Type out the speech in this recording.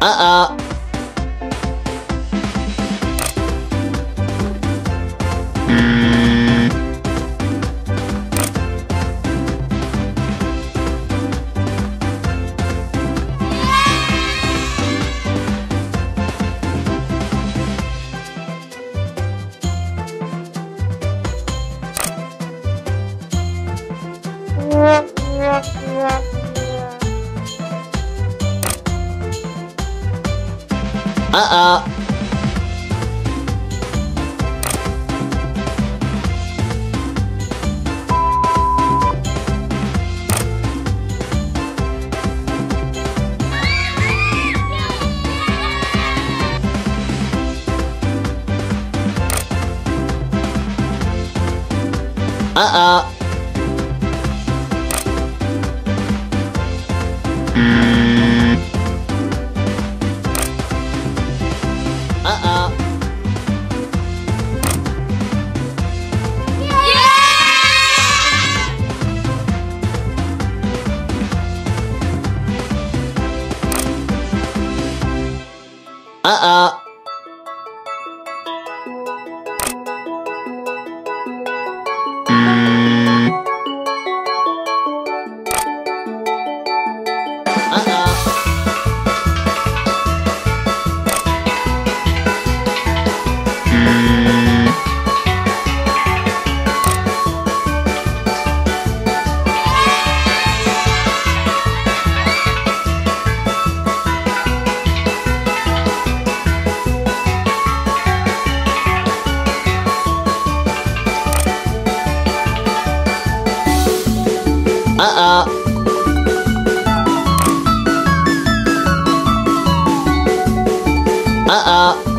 ờ ờ Yeah. Uh oh. Uh-oh. Mm. ああ。あ Uh-uh. Uh-uh.